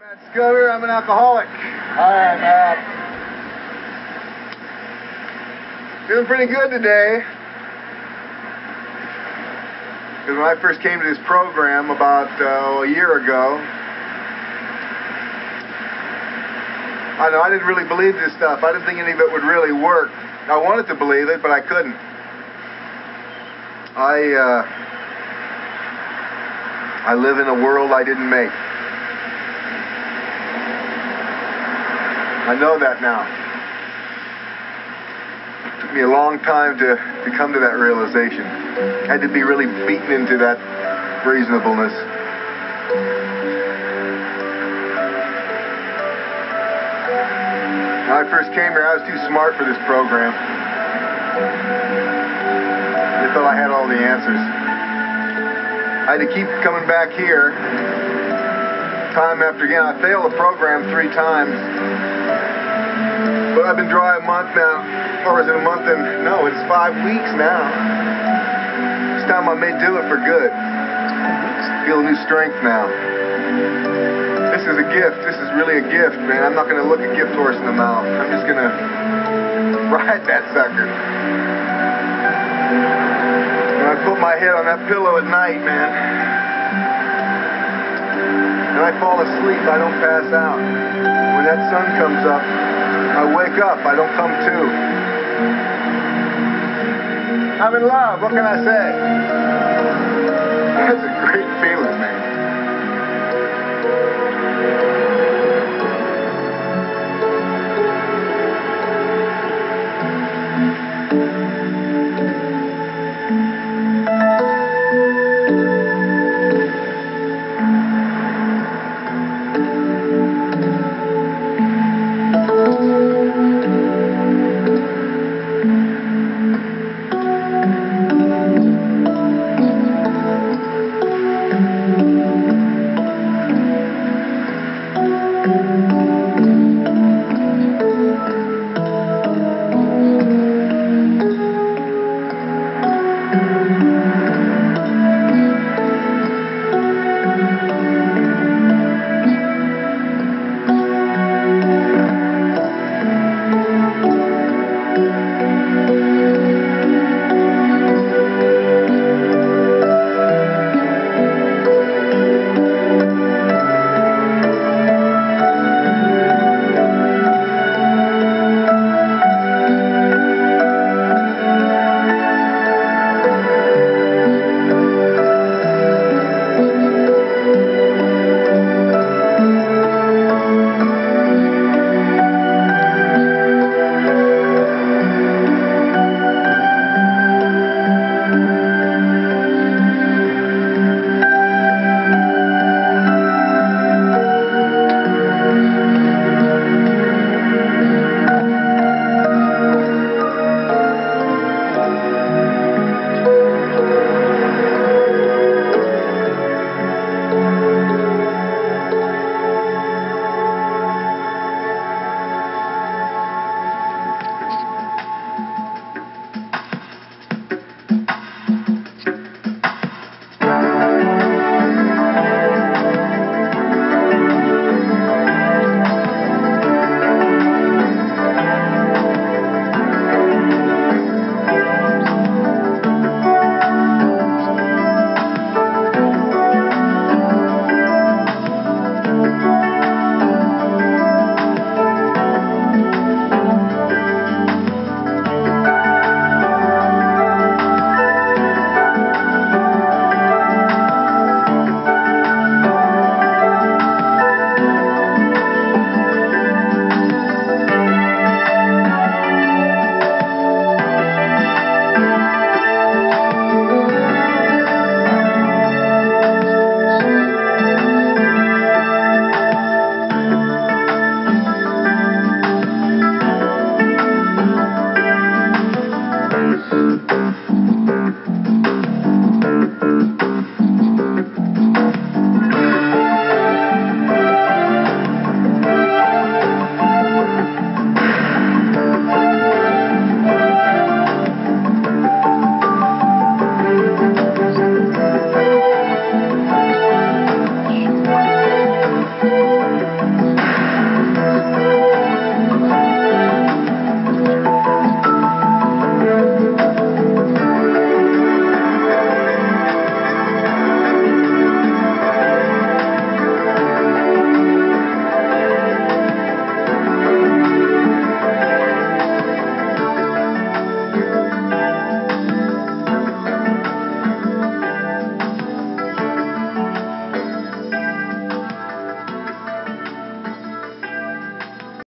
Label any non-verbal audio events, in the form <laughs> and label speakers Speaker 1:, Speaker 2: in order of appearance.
Speaker 1: Matt Scudder, I'm an alcoholic.
Speaker 2: Hi, Matt.
Speaker 1: Feeling pretty good today. Because when I first came to this program about uh, a year ago, I know I didn't really believe this stuff. I didn't think any of it would really work. I wanted to believe it, but I couldn't. I uh, I live in a world I didn't make. I know that now. It took me a long time to, to come to that realization. I had to be really beaten into that reasonableness. When I first came here, I was too smart for this program. I thought I had all the answers. I had to keep coming back here time after again. I failed the program three times. I've been dry a month now. Or is it a month and no, it's five weeks now. This time I may do it for good. Feel new strength now. This is a gift. This is really a gift, man. I'm not gonna look a gift horse in the mouth. I'm just gonna <laughs> ride that sucker. I put my head on that pillow at night, man. And I fall asleep, I don't pass out. When that sun comes up, wake up, I don't come to. I'm in love, what can I say? That's a great feeling, man.